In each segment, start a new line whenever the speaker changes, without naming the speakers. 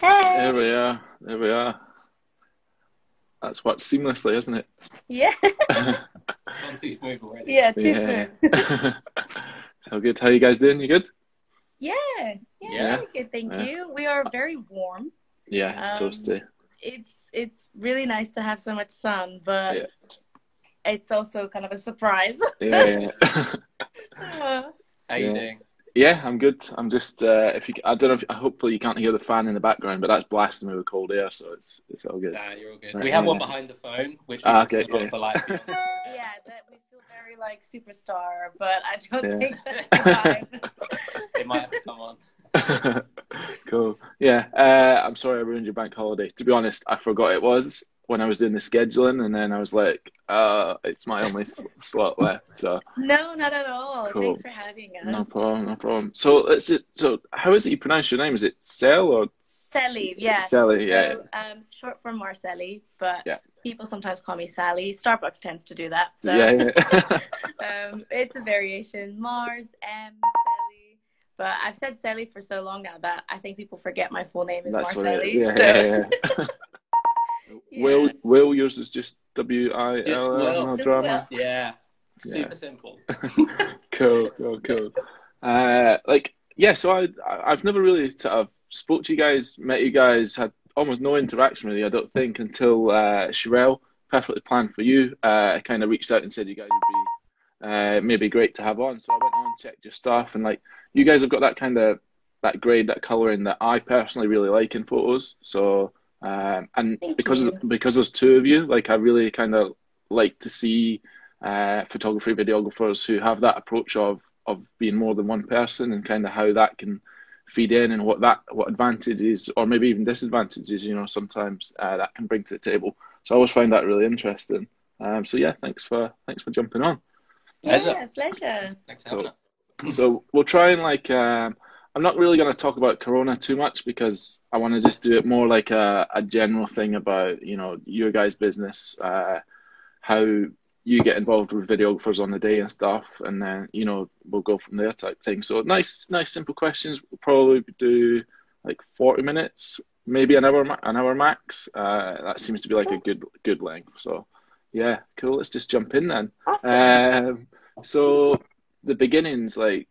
Hey.
There we are. There we are. That's worked seamlessly, isn't it?
Yeah.
Gone too smooth already.
yeah. Too
yeah.
soon.
How good? How you guys doing? You good?
yeah. Yeah.
Yeah.
Very good. Thank
Yeah.
you. We are very warm.
Yeah, it's
Um,
toasty.
It's it's really nice to have so much sun, but
Yeah.
it's also kind of a surprise.
Yeah, yeah.
Uh,
How you
Yeah.
doing?
Yeah, I'm good. I'm just uh, if you, I don't know if hopefully you can't hear the fan in the background, but that's blasting me with cold air, so it's it's all good.
Nah, you're all good.
Right,
we have
yeah.
one behind the phone, which
Ah,
we
okay,
on
yeah.
for like. beyond-
yeah, that we feel very like superstar, but I don't
Yeah.
think that's fine.
it might have to come on.
cool. Yeah. Uh, I'm sorry I ruined your bank holiday. To be honest, I forgot it was when I was doing the scheduling, and then I was like, uh, it's my only slot left. So
no, not at all.
Cool.
Thanks for having us.
no problem, no problem. So let's just. So how is it you pronounce your name? Is it Cell or
Sally, yeah.
Sally, yeah.
Um, short for Marcelli, but
Yeah.
people sometimes call me Sally. Starbucks tends to do that. So
yeah, yeah.
um, it's a variation. Mars, M, Sally. But I've said Sally for so long now that I think people forget my full name is
That's
Marcelli.
it. Yeah,
so,
yeah, yeah.
Yeah.
Will Will yours is just W I
Just
L
Will.
L no
Just
drama.
Yeah.
Yeah.
Super simple.
cool, cool, cool. Uh, like, yeah, so I, I- I've never really sort of spoke to you guys, met you guys, had almost no interaction with you, I don't think, until uh, Sherelle, perfectly planned for you, uh, kind of reached out and said you guys would be uh, maybe great to have on. So I went on, checked your stuff, and like, you guys have got that kind of that grade, that colouring that I personally really like in photos. So, um, and
Thank
because
you.
because there's two of you, like, I really kind of like to see uh, photography videographers who have that approach of of being more than one person and kind of how that can feed in and what that what advantages or maybe even disadvantages you know sometimes uh, that can bring to the table. So I always find that really interesting. Um, so yeah, thanks for thanks for jumping on.
Yeah, pleasure.
Thanks for having
Cool.
us.
So we'll try and like um, I'm not really going to talk about Corona too much because I want to just do it more like a, a general thing about you know your guys' business, uh, how you get involved with videographers on the day and stuff, and then you know we'll go from there type thing. So nice, nice simple questions. We'll probably do like 40 minutes, maybe an hour, an hour max. Uh, that seems to be like a good good length. So yeah, cool. Let's just jump in then.
Awesome.
Um, so the beginnings, like,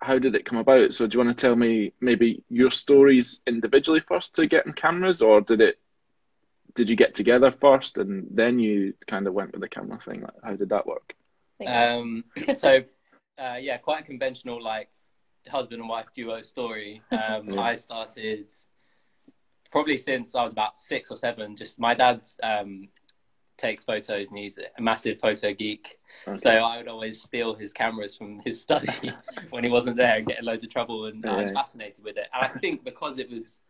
how did it come about? So do you want to tell me maybe your stories individually first to getting cameras, or did it? Did you get together first and then you kind of went with the camera thing? Like, how did that work?
Um, so, uh, yeah, quite a conventional like husband and wife duo story. Um,
Yeah.
I started probably since I was about six or seven. Just my dad um, takes photos and he's a massive photo geek.
Okay.
So I would always steal his cameras from his study when he wasn't there and get in loads of trouble. And I was fascinated with it. And I think because it was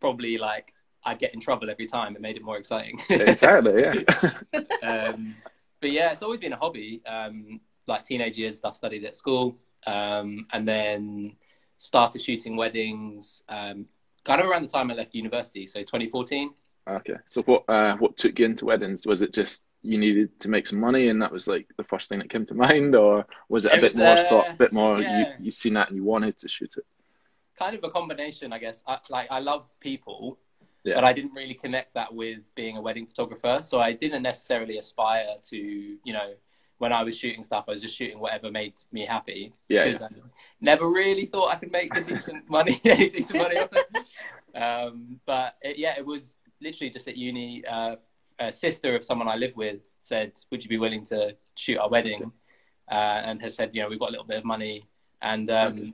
probably like I'd get in trouble every time, it made it more exciting.
exactly, yeah.
um, but yeah, it's always been a hobby. Um, like teenage years, stuff studied at school, um, and then started shooting weddings. Um, kind of around the time I left university, so 2014.
Okay. So what uh, what took you into weddings? Was it just you needed to make some money and that was like the first thing that came to mind, or was it a bit
was,
more
uh,
thought, a bit more
yeah.
you you seen that and you wanted to shoot it?
Kind of a combination, I guess. I, like I love people,
Yeah.
but I didn't really connect that with being a wedding photographer. So I didn't necessarily aspire to, you know, when I was shooting stuff, I was just shooting whatever made me happy.
Yeah,
because I never really thought I could make the decent money, any decent money off it. Um, but it, yeah, it was literally just at uni. Uh, a sister of someone I live with said, "Would you be willing to shoot our wedding?" Uh, and has said, "You know, we've got a little bit of money." And um,
Okay.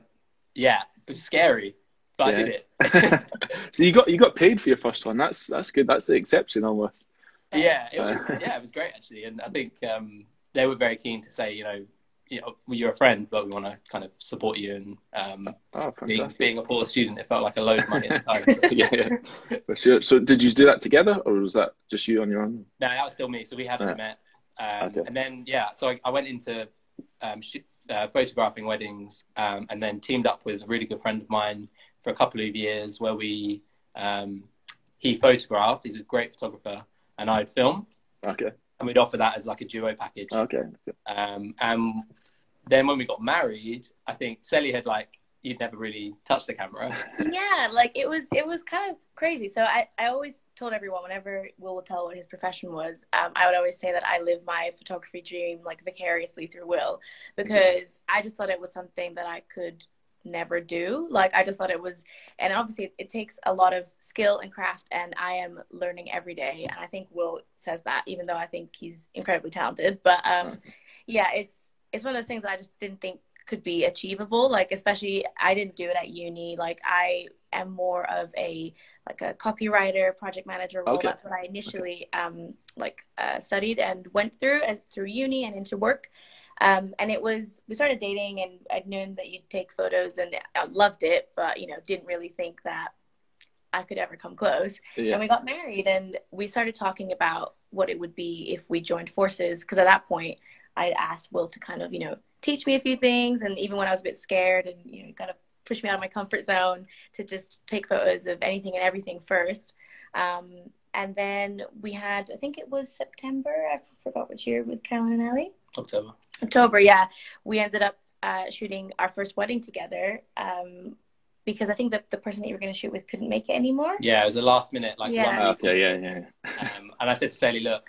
yeah, it was scary, but I did it.
so you got you got paid for your first one. That's that's good. That's the exception almost.
yeah, it was.
Uh,
Yeah, it was great actually, and I think um, they were very keen to say, you know, you know, you're a friend, but we want to kind of support you and um,
Oh,
being, being a poor student, it felt like a load of money at the time. So.
yeah, yeah. So did you do that together, or was that just you on your own?
No, that was still me. So we hadn't met. Um,
Okay.
And then, yeah, so I, I went into um, sh- uh, photographing weddings um, and then teamed up with a really good friend of mine for a couple of years where we, um, he photographed, he's a great photographer, and I'd film.
Okay,
And we'd offer that as like a duo package.
okay,
Um, and then when we got married, I think Sally had like you'd never really touched the camera.
yeah, like it was it was kind of crazy. So I, I always told everyone whenever Will would tell what his profession was, um, I would always say that I live my photography dream like vicariously through Will because mm-hmm. I just thought it was something that I could never do. Like I just thought it was, and obviously it, it, takes a lot of skill and craft, and I am learning every day. And I think Will says that, even though I think he's incredibly talented. But um, yeah, it's it's one of those things that I just didn't think could be achievable. Like especially, I didn't do it at uni. Like I am more of a like a copywriter, project manager role. Okay. That's what I initially okay. um, like uh, studied and went through as through uni and into work. Um, and it was, we started dating and I'd known that you'd take photos and I loved it, but, you know, didn't really think that I could ever come close. Yeah. And we got married and we started talking about what it would be if we joined forces. Cause at that point I asked Will to kind of, you know, teach me a few things. And even when I was a bit scared and, you know, kind of push me out of my comfort zone to just take photos of anything and everything first. Um, and then we had, I think it was September. I forgot which year with Carolyn and Ellie.
October.
October, yeah. We ended up uh, shooting our first wedding together um, because I think that the person that you were going to shoot with couldn't make it anymore.
Yeah, it was a last minute, like
yeah.
one Okay, yeah, yeah.
um, and I said to Sally, look,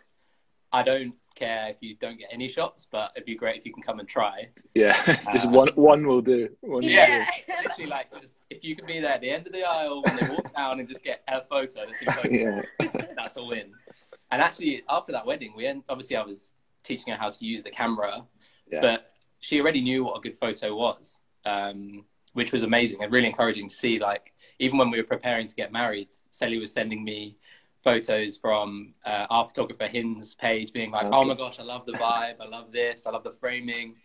I don't care if you don't get any shots, but it'd be great if you can come and try.
Yeah, just um, one one will do. One
yeah, do. literally like just if you can be there at the end of the aisle when they walk down and just get a photo that's yeah. that's a win. And actually, after that wedding, we end, obviously I was teaching her how to use the camera, yeah. but she already knew what a good photo was, um, which was amazing and really encouraging to see. Like even when we were preparing to get married, Sally was sending me photos from uh, our photographer Hin's page, being like, okay. "Oh my gosh, I love the vibe, I love this, I love the framing,"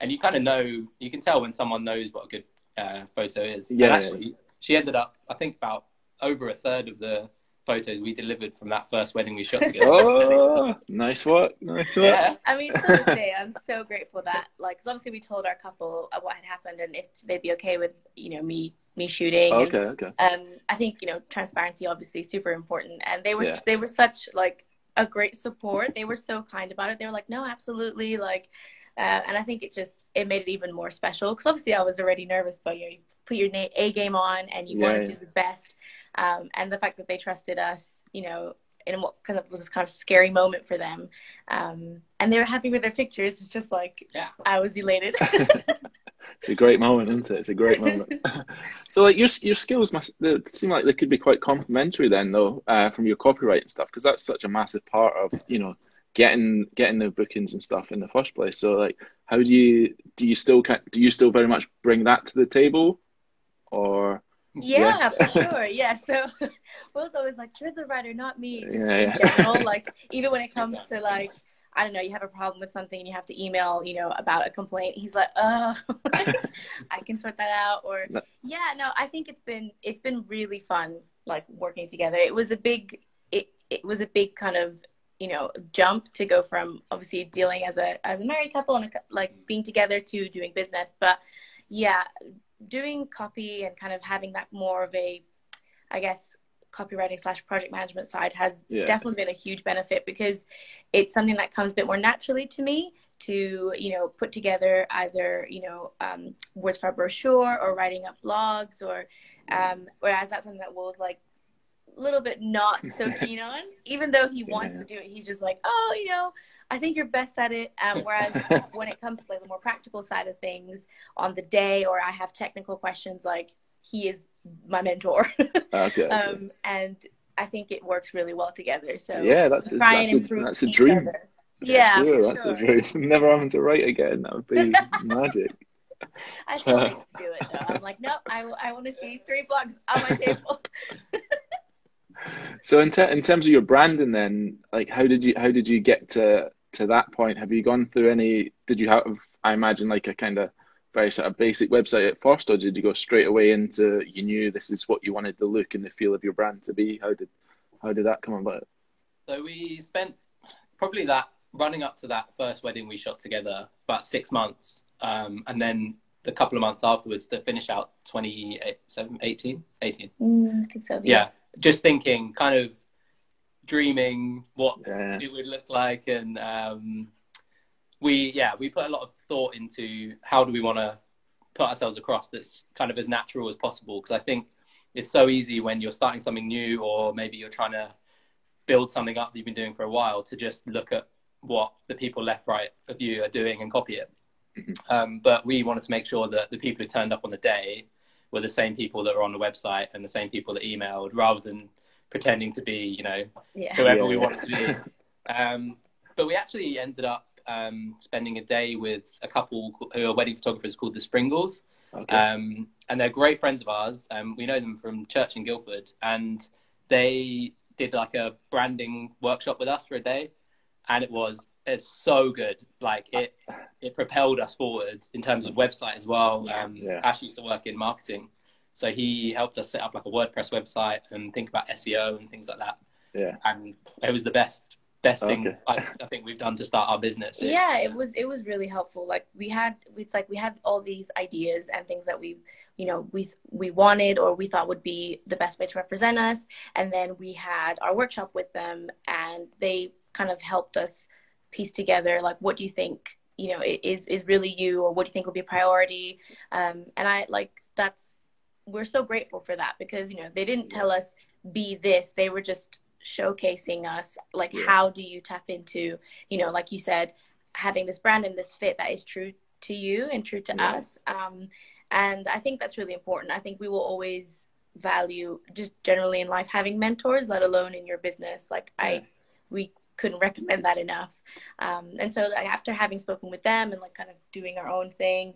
and you kind of know, you can tell when someone knows what a good uh, photo is. Yeah. And actually, she ended up, I think, about over a third of the photos we delivered from that first wedding we shot together.
oh, nice work, nice work. Yeah.
I mean, to this day, I'm so grateful that, like, because obviously we told our couple what had happened and if they'd be okay with, you know, me me shooting.
Okay, and, okay.
Um, I think you know transparency obviously super important, and they were yeah. they were such like a great support. They were so kind about it. They were like, no, absolutely, like. Uh, and I think it just it made it even more special because obviously I was already nervous, but you, know, you put your A game on and you yeah, want to yeah. do the best. Um, and the fact that they trusted us, you know, in what kind of was this kind of scary moment for them, um, and they were happy with their pictures. It's just like
yeah.
I was elated.
it's a great moment, isn't it? It's a great moment. so, like your your skills must seem like they could be quite complementary then, though, uh, from your copyright and stuff, because that's such a massive part of you know getting getting the bookings and stuff in the first place. So, like, how do you do you still do you still very much bring that to the table, or
yeah, yeah. for sure. Yeah. So Will's always like, You're the writer, not me. Just yeah, in yeah. general. Like even when it comes to like I don't know, you have a problem with something and you have to email, you know, about a complaint. He's like, oh, I can sort that out. Or yeah, no, I think it's been it's been really fun, like working together. It was a big it it was a big kind of you know jump to go from obviously dealing as a as a married couple and a, like mm. being together to doing business. But yeah, doing copy and kind of having that more of a, I guess, copywriting slash project management side has yeah. definitely been a huge benefit because it's something that comes a bit more naturally to me to you know put together either you know um, words for a brochure or writing up blogs or um, whereas that's something that Will's like a little bit not so keen on even though he wants yeah. to do it he's just like oh you know I think you're best at it. Um, whereas when it comes to like the more practical side of things on the day, or I have technical questions, like he is my mentor.
okay,
Um, and I think it works really well together. So
yeah, that's a, that's, a, that's a dream.
Other. Yeah,
sure, that's sure. the dream. Never having to write again. That would be magic.
I still uh, do it though. I'm like, nope. I, I want to see three blocks on my table.
so in, ter- in terms of your branding, then, like, how did you how did you get to to that point, have you gone through any? Did you have, I imagine, like a kind of very sort of basic website at first, or did you go straight away into you knew this is what you wanted the look and the feel of your brand to be? How did how did that come about?
So we spent probably that running up to that first wedding we shot together about six months, um, and then the couple of months afterwards to finish out 2018 18, 18.
Mm, I think so.
Yeah. yeah, just thinking kind of dreaming what yeah. it would look like, and um, we yeah we put a lot of thought into how do we want to put ourselves across that's kind of as natural as possible because I think it's so easy when you're starting something new or maybe you're trying to build something up that you've been doing for a while to just look at what the people left right of you are doing and copy it. Mm-hmm. Um, but we wanted to make sure that the people who turned up on the day were the same people that were on the website and the same people that emailed rather than pretending to be, you know,
yeah.
whoever
yeah,
we wanted to be. Um, but we actually ended up um, spending a day with a couple who are wedding photographers called the Springles. Okay. Um, and they're great friends of ours. Um, we know them from church in Guildford, and they did like a branding workshop with us for a day, and it was it's so good. Like it it propelled us forward in terms of website as well. Yeah. Um, yeah. Ash used to work in marketing, so he helped us set up like a WordPress website and think about SEO and things like that.
Yeah,
and it was the best best thing okay. I, I, think we've done to start our business.
Yeah, it was it was really helpful. Like we had, it's like we had all these ideas and things that we, you know, we we wanted or we thought would be the best way to represent us, and then we had our workshop with them, and they kind of helped us piece together like what do you think you know is is really you or what do you think will be a priority um, and i like that's we're so grateful for that because you know they didn't tell us be this they were just showcasing us like yeah. how do you tap into you know like you said having this brand and this fit that is true to you and true to yeah. us um, and i think that's really important i think we will always value just generally in life having mentors let alone in your business like yeah. i we couldn't recommend that enough um, and so like, after having spoken with them and like kind of doing our own thing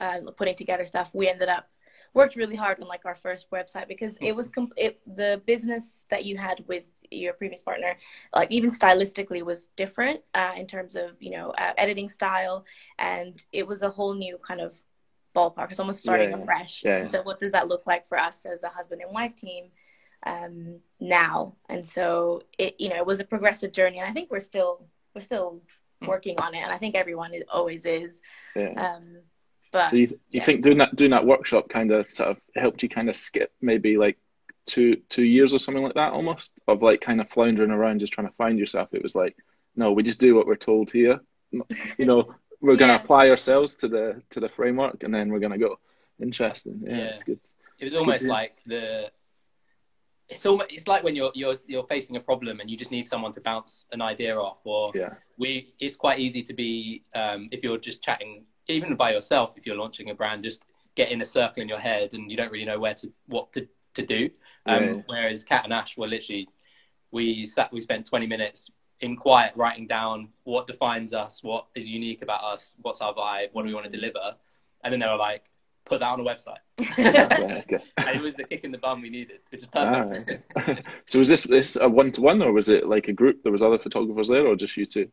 uh, putting together stuff we ended up worked really hard on like our first website because it was com- it, the business that you had with your previous partner like even stylistically was different uh, in terms of you know uh, editing style and it was a whole new kind of ballpark it's almost starting yeah, afresh yeah. so what does that look like for us as a husband and wife team um, now and so it you know it was a progressive journey and i think we're still we're still hmm. working on it and i think everyone is, always is
yeah. um, but so you, th- you yeah. think doing that doing that workshop kind of sort of helped you kind of skip maybe like two two years or something like that almost? Of like kind of floundering around just trying to find yourself? It was like no we just do what we're told here. You know we're going to apply ourselves to the to the framework and then we're going to go. Interesting. Yeah, yeah, it's good.
It was it's almost like the it's almost it's like when you're you're you're facing a problem and you just need someone to bounce an idea off or
yeah.
we it's quite easy to be um, if you're just chatting even by yourself, if you're launching a brand, just get in a circle in your head and you don't really know where to what to to do. Um, yeah. Whereas Kat and Ash were literally, we sat, we spent 20 minutes in quiet writing down what defines us, what is unique about us, what's our vibe, what do we want to deliver, and then they were like, put that on a website. okay, okay. and it was the kick in the bum we needed, which is perfect.
Ah, okay. so was this this a one to one, or was it like a group? There was other photographers there, or just you two?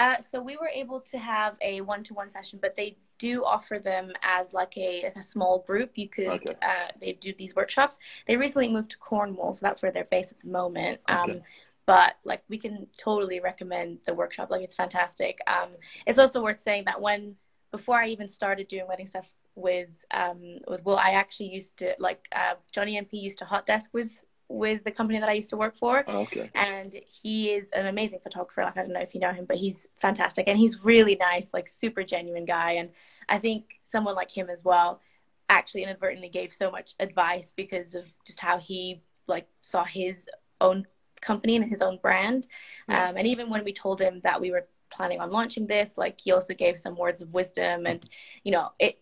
Uh, so we were able to have a one-to-one session, but they do offer them as like a, a small group. You could okay. uh, they do these workshops. They recently moved to Cornwall, so that's where they're based at the moment. Okay. Um, but like we can totally recommend the workshop. Like it's fantastic. Um, it's also worth saying that when before I even started doing wedding stuff with um, with Will, I actually used to like uh, Jonny MP used to hot desk with with the company that I used to work for.
Oh, okay.
And he is an amazing photographer. Like I don't know if you know him, but he's fantastic and he's really nice, like super genuine guy. And I think someone like him as well actually inadvertently gave so much advice because of just how he like saw his own company and his own brand. Um, and even when we told him that we were planning on launching this, like he also gave some words of wisdom and, you know, it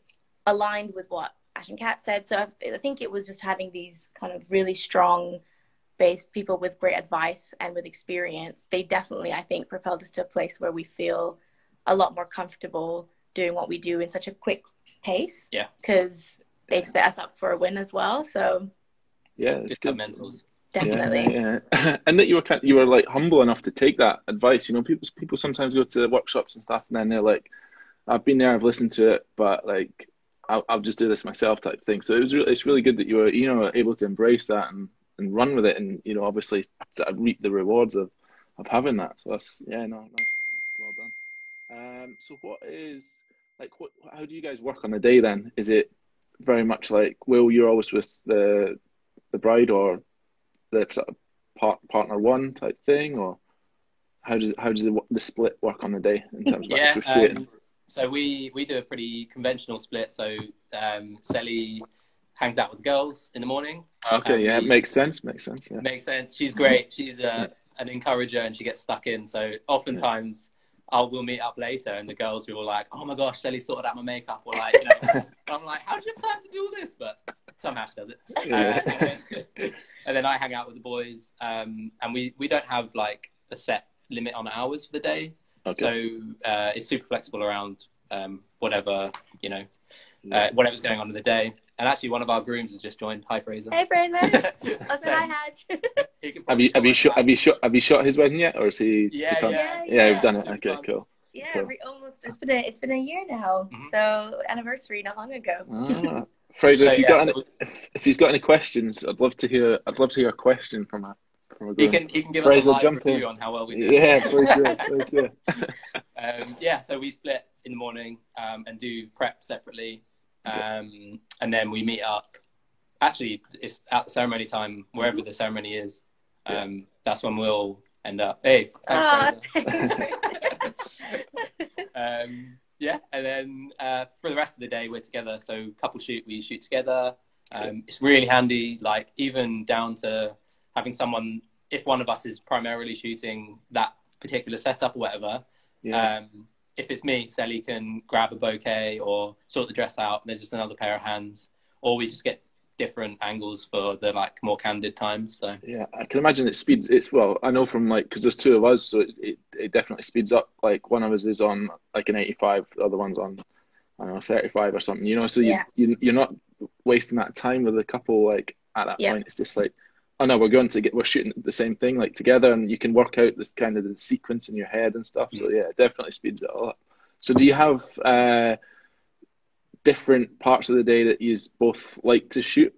aligned with what Ash and Kat said. So I think it was just having these kind of really strong based people with great advice and with experience. They definitely, I think, propelled us to a place where we feel a lot more comfortable doing what we do in such a quick pace.
Yeah.
Because they've set us up for a win as well. So
yeah, it's good
mentors.
Definitely.
Yeah, yeah. and that you were kind of, you were like humble enough to take that advice. You know, people people sometimes go to workshops and stuff, and then they're like, "I've been there, I've listened to it, but like I'll, I'll just do this myself type thing. So it was really, it's really good that you were, you know, able to embrace that and, and run with it and, you know, obviously reap the rewards of, of having that. So that's, yeah, no, nice. Well done. Um, so what is, like, what, how do you guys work on the day then? Is it very much like, Will, you're always with the, the bride or the sort of part, partner one type thing or how does, how does the, the split work on the day in terms of
yeah, um, So we we do a pretty conventional split. So um, Sally hangs out with the girls in the morning.
Okay,
Um,
yeah,
we-
makes sense. Makes sense. Yeah.
Makes sense. She's great. She's uh, an encourager and she gets stuck in. So oftentimes I'll we'll meet up later and the girls will be all like, "Oh my gosh, Sally sorted out my makeup," or like, you know, I'm like, "How do you have time to do all this?" But somehow she does it.
Yeah.
Uh, and, then, and then I hang out with the boys, um, and we we don't have like a set limit on hours for the day.
Okay.
So uh, it's super flexible around um, whatever you know, uh, whatever's going on in the day. And actually, one of our grooms has just joined. Hi, Fraser.
Hey, Fraser. Also,
So
hi, Hatch.
have you have you shot have you shot have you shot his wedding yet, or is he?
Yeah,
to come?
yeah,
Yeah,
Yeah, we've done it.
super
Okay,
fun.
cool.
Yeah,
Cool.
re- almost. It's been a it's been a year now.
Mhm.
So anniversary not long ago.
Ah. Fraser,
So,
if you
yeah,
got any, if, if he's got any questions, I'd love to hear. I'd love to hear a question from a from a
he can he can give
Fraser,
us a live
jump in.
review on how well we do.
Yeah, please do. Please do.
um, yeah, so we split in the morning um, and do prep separately, um, and then we meet up. Actually, it's at the ceremony time, wherever the ceremony is. Um, That's when we'll end up. Hey, thanks, Fraser.
thanks,
um, yeah, and then uh, for the rest of the day we're together. So couple shoot, we shoot together. Um, it's really handy, like even down to having someone. If one of us is primarily shooting that particular setup or whatever,
Yeah.
um, if it's me, Sally can grab a bouquet or sort the dress out. There's just another pair of hands, or we just get different angles for the like more candid times. So
Yeah, I can imagine it speeds. It's well, I know from like because there's two of us, so it, it, it definitely speeds up. Like one of us is on like an 85, the other one's on I don't know 35 or something. You know, so you,
Yeah.
you you're not wasting that time with a couple. Like at that
Yeah.
point, it's just like, oh no, we're going to get we're shooting the same thing like together, and you can work out this kind of the sequence in your head and stuff. So yeah, it definitely speeds it all up. So do you have uh, different parts of the day that you both like to shoot?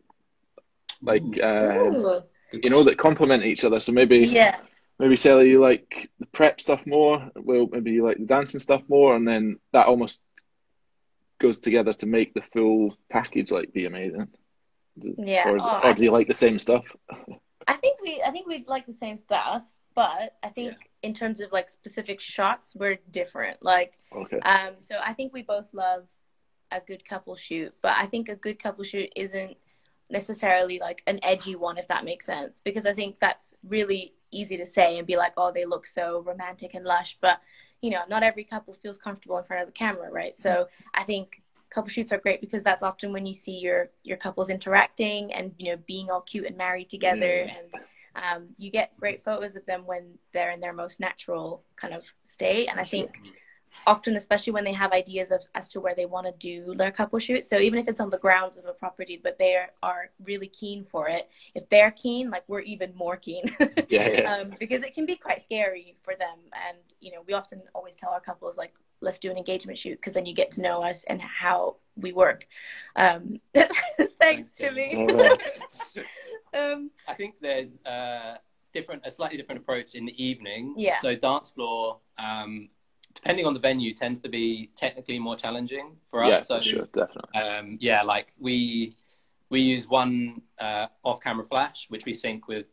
Like uh, you know that complement each other. So maybe
Yeah.
maybe Sally, you like the prep stuff more. Well, maybe you like the dancing stuff more, and then that almost goes together to make the full package like be amazing.
Yeah.
Or, is,
Oh,
or do you like the same stuff?
I think we I think we like the same stuff, but I think in terms of like specific shots, we're different. Like
Okay.
um so I think we both love a good couple shoot, but I think a good couple shoot isn't necessarily like an edgy one if that makes sense because I think that's really easy to say and be like oh they look so romantic and lush, but you know, not every couple feels comfortable in front of the camera, right? So I think couple shoots are great because that's often when you see your your couples interacting and you know being all cute and married together.
Yeah.
and um, you get great photos of them when they're in their most natural kind of state. And i think often especially when they have ideas of as to where they want to do their couple shoot. So even if it's on the grounds of a property but they are, are really keen for it if they're keen like we're even more keen.
Yeah, yeah.
um, because it can be quite scary for them. And you know we often always tell our couples like let's do an engagement shoot because then you get to know us and how we work um, thanks
Thanks,
timmy um,
I think there's a different, a slightly different approach in the evening.
Yeah.
So dance floor, um, depending on the venue, tends to be technically more challenging for us.
yeah,
so
for sure, definitely.
um, yeah, like we we use one uh, off-camera flash, which we sync with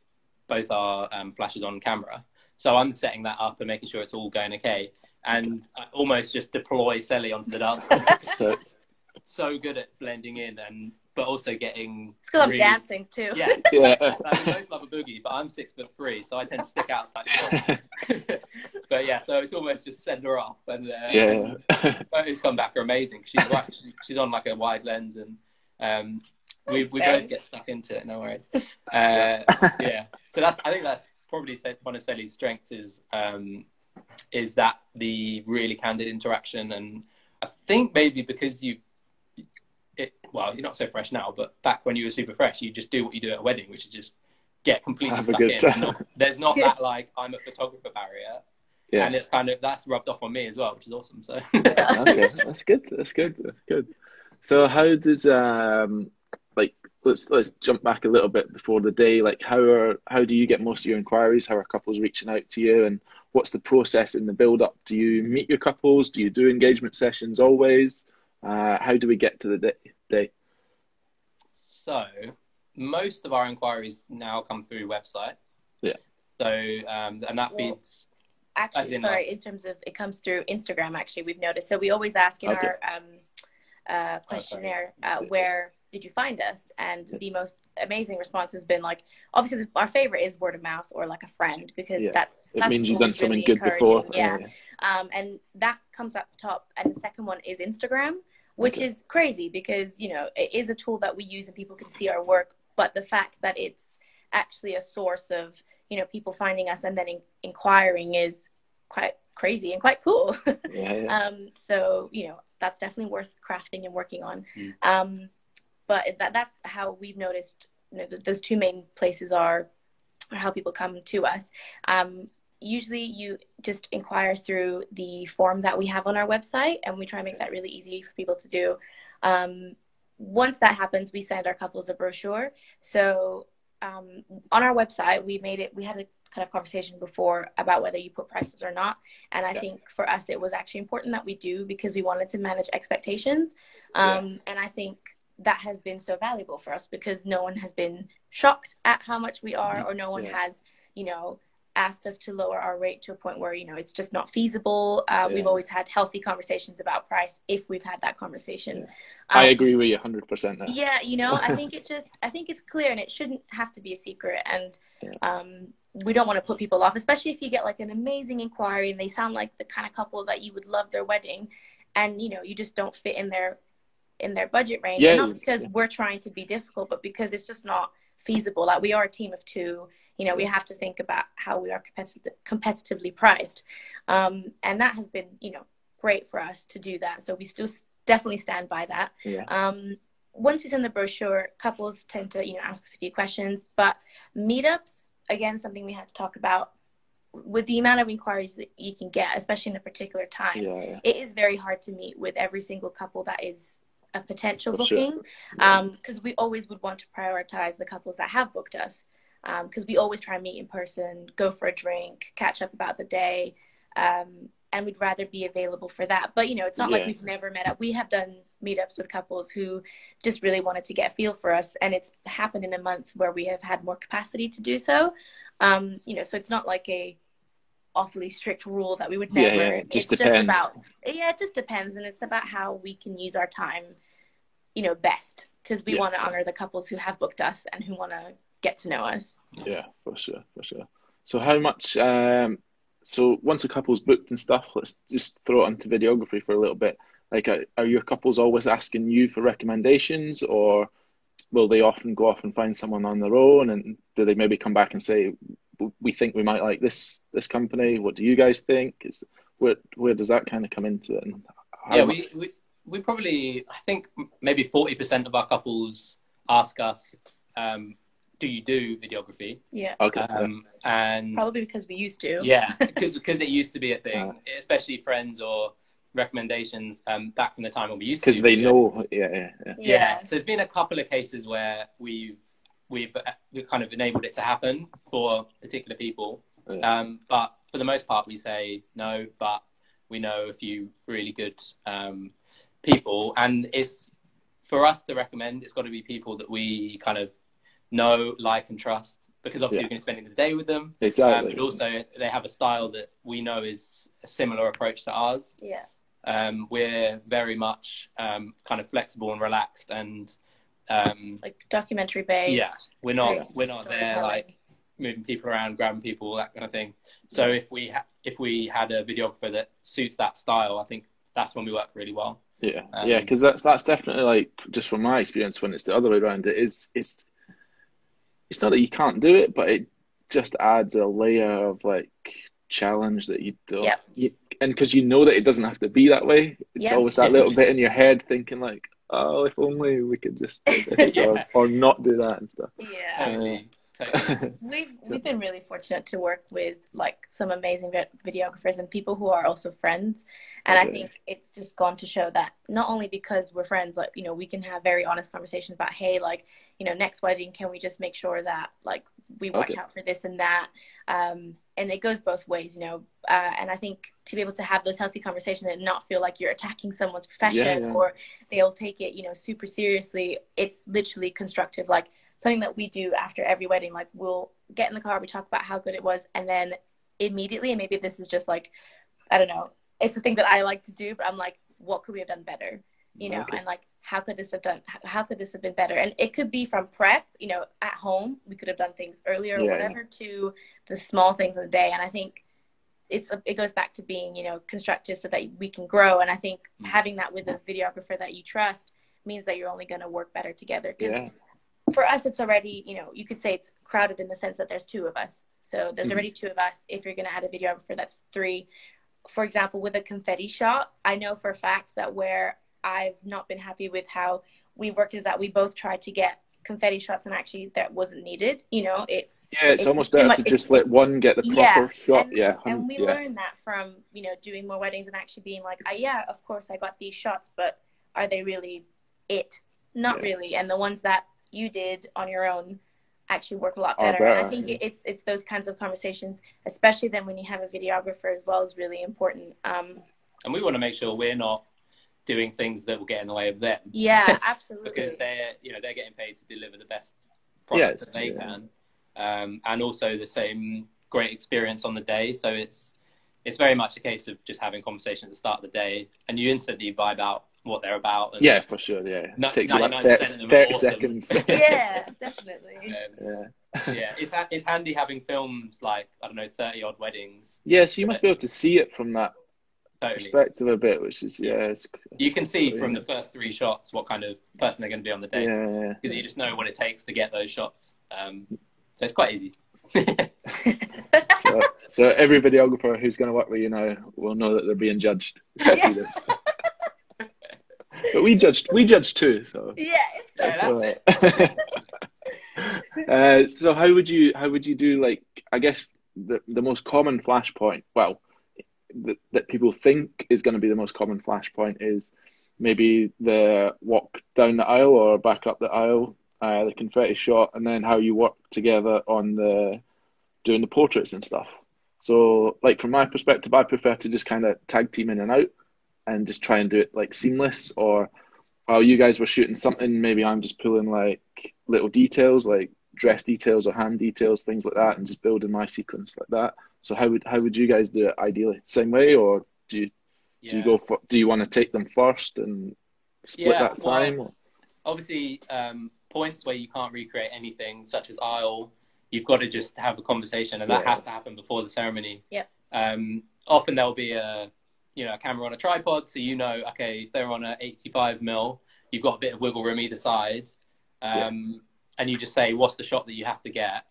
both our um, flashes on camera. So I'm setting that up and making sure it's all going okay, and I almost just deploy Sally onto the dance floor.
So
so good at blending in and but also getting
it's because i'm dancing too
Yeah,
yeah,
like, we both love a boogie, but I'm six foot three, so I tend to stick out slightly but yeah, so it's almost just send her off, and uh,
yeah,
photos come back are amazing. She's right, she's, she's on like a wide lens, and um, we we
babe.
both get stuck into it. No worries. Uh, yeah, so that's I think that's probably one of Sally's strengths is um, is that the really candid interaction, and I think maybe because you. It, well, you're not so fresh now, but back when you were super fresh, you just do what you do at a wedding, which is just get completely
Have a
stuck
good
in.
time.
Not- there's not
Yeah.
that like I'm a photographer barrier,
yeah.
and it's kind of that's rubbed off on me as well, which is awesome. So
okay, that's good. That's good. That's good. So how does um like let's let's jump back a little bit before the day. Like how are how do you get most of your inquiries? How are couples reaching out to you, and what's the process in the build up? Do you meet your couples? Do you do engagement sessions always? Uh, how do we get to the day? day?
So most of our inquiries now come through website.
Yeah.
So um, and that
Well,
feeds.
actually,
in,
sorry,
like-
in terms of it comes through Instagram. Actually, we've noticed. So we always ask in
Okay.
our um, uh, questionnaire, uh, where did you find us? And the most amazing response has been like, obviously, the, our favorite is word of mouth or like a friend because
Yeah.
that's
It
that's
means you've done something
really
good before.
encouraging. Yeah. Um, and that comes up top. And the second one is Instagram, which
Okay.
is crazy because, you know, it is a tool that we use and people can see our work. But the fact that it's actually a source of, you know, people finding us and then in- inquiring is quite crazy and quite cool.
Yeah, yeah.
um, so, you know, that's definitely worth crafting and working on.
Mm.
Um, but that, that's how we've noticed, you know, th- those two main places are, are how people come to us. Um, usually you just inquire through the form that we have on our website and we try and make that really easy for people to do. Um, once that happens we send our couples a brochure. So um, on our website we made it we had a kind of conversation before about whether you put prices or not. And i
Yeah.
think for us it was actually important that we do because we wanted to manage expectations. Um, and i think that has been so valuable for us because no one has been shocked at how much we are or no one
Yeah.
has you know asked us to lower our rate to a point where you know it's just not feasible uh, we've always had healthy conversations about price if we've had that conversation
Yeah.
Um,
I agree with you 100% there.
yeah you know i think it just i think it's clear and it shouldn't have to be a secret and
Yeah.
um, we don't want to put people off especially if you get like an amazing inquiry and they sound like the kind of couple that you would love their wedding and you know you just don't fit in their in their budget range
Yeah,
and not because we're trying to be difficult but because it's just not feasible like we are a team of two you know we have to think about how we are competitive, competitively priced um, and that has been you know great for us to do that so we still definitely stand by that
Yeah.
um, once we send the brochure, couples tend to, you know, ask us a few questions. But meetups, again, something we had to talk about. With the amount of inquiries that you can get, especially in a particular time,
Yeah, yeah.
it is very hard to meet with every single couple that is a potential
For sure.
booking.
Yeah.
Because we always would want to prioritize the couples that have booked us. Because we always try and meet in person, go for a drink, catch up about the day. Um, and we'd rather be available for that. But, you know, it's not like we've never met up. We have done meetups with couples who just really wanted to get a feel for us. And it's happened in a month where we have had more capacity to do so. Um, you know, so it's not like a awfully strict rule that we would
Yeah,
never.
yeah, it just
it's
depends.
just about yeah, it just depends, and it's about how we can use our time, you know, best because we
Yeah.
want to honor the couples who have booked us and who want to get to know us.
Yeah, for sure, for sure. So how much? Um, so once a couple's booked and stuff, let's just throw it into videography for a little bit. Like, are, are your couples always asking you for recommendations, or will they often go off and find someone on their own? And do they maybe come back and say, "We think we might like this this company. What do you guys think?" Is where where does that kind of come into it? And how
yeah,
much-
we, we we probably I think maybe forty percent of our couples ask us, um, "Do you do videography?"
Yeah,
okay,
Um, and
probably because we used to.
yeah, because because it used to be a thing,
Uh.
especially friends or recommendations um, back from the time when we used to.
because they
video.
know. Yeah, yeah, yeah.
Yeah. So there's been a couple of cases where we've we've uh, we've kind of enabled it to happen for particular people.
Yeah.
Um, but for the most part, we say no, but we know a few really good um, people, and it's for us to recommend. It's got to be people that we kind of know, like, and trust, because obviously
Yeah.
we're going to spend the day with them. Um,
Exactly.
but also, they have a style that we know is a similar approach to ours.
Yeah.
Um, we're very much um, kind of flexible and relaxed, and um,
Like documentary based.
yeah, we're not
creative
we're not there
storytelling.
like moving people around, grabbing people, that kind of thing. So if we ha- if we had a videographer that suits that style, I think that's when we work really well.
Yeah,
Um,
yeah, because that's that's definitely like just from my experience when it's the other way around. It is it's it's not that you can't do it, but it just adds a layer of like challenge that you don't.
Yep.
You, and because you know that it doesn't have to be that way, it's
Yes.
always that little bit in your head thinking like, oh, if only we could just do this
Yeah.
or, or not do that and stuff.
Yeah.
Totally, totally.
We've we've been really fortunate to work with like some amazing videographers and people who are also friends, and I think it's just gone to show that not only because we're friends, like you know, we can have very honest conversations about hey, like you know, next wedding, can we just make sure that like we watch
Okay.
out for this and that, um, and it goes both ways, you know, uh, and I think to be able to have those healthy conversations and not feel like you're attacking someone's profession
yeah.
or they'll take it, you know, super seriously. It's literally constructive, like something that we do after every wedding like we'll get in the car we talk about how good it was and then immediately. And maybe this is just like, I don't know, it's a thing that I like to do, but I'm like, what could we have done better? You know, okay. and like, how could this have done? How could this have been better? And it could be from prep, you know, at home, we could have done things earlier or yeah. whatever, to the small things of the day. And I think it's it goes back to being you know constructive so that we can grow and i think mm-hmm. having that with a videographer that you trust means that you're only going to work better together because yeah. For us it's already you know you could say it's crowded in the sense that there's two of us so there's mm-hmm. already two of us if you're going to add a videographer that's three for example with a confetti shot i know for a fact that where i've not been happy with how we worked is that we both tried to get confetti shots and actually that wasn't needed you know it's
yeah it's, it's almost better to just let one get the proper
yeah,
shot
and,
yeah
and we
yeah.
learned that from you know doing more weddings and actually being like oh, yeah of course i got these shots but are they really it not yeah. really and the ones that you did on your own actually work a lot better, better. and i think it's it's those kinds of conversations especially then when you have a videographer as well is really important um
and we want to make sure we're not doing things that will get in the way of them.
Yeah, absolutely.
because they're you know they're getting paid to deliver the best product yes, that they yeah. can, um, and also the same great experience on the day. So it's it's very much a case of just having conversation at the start of the day, and you instantly vibe out what they're about. And
yeah, for sure. Yeah, it takes you like 30, 30 awesome. seconds.
yeah, definitely.
Um, yeah, yeah. It's it's handy having films like I don't know thirty odd weddings.
Yeah, so you must be able to see it from that totally. perspective a bit, which is yeah. It's, it's
you can see from the first three shots what kind of person they're going to be on the day.
Yeah,
because you just know what it takes to get those shots. Um, so it's quite easy.
so, so, every videographer who's going to work with you now will know that they're being judged. Yeah. But we judged, we judged too. So
yeah, it's yeah,
uh, so how would you how would you do like I guess the the most common flashpoint? Well, that, that people think is going to be the most common flashpoint is maybe the walk down the aisle or back up the aisle, uh, the confetti shot, and then how you work together on the doing the portraits and stuff. So, like from my perspective, I prefer to just kind of tag team in and out and just try and do it like seamless. Or while you guys were shooting something, maybe I'm just pulling like little details, like dress details or hand details, things like that, and just building my sequence like that. So how would how would you guys do it ideally? Same way, or do you yeah. do you go for do you want to take them first and split yeah, that time? Well,
obviously, um, points where you can't recreate anything, such as aisle, you've got to just have a conversation, and that yeah. has to happen before the ceremony.
Yeah.
Um, often there'll be a you know a camera on a tripod, so you know okay if they're on a 85 mil, you've got a bit of wiggle room either side, um, yeah. and you just say what's the shot that you have to get,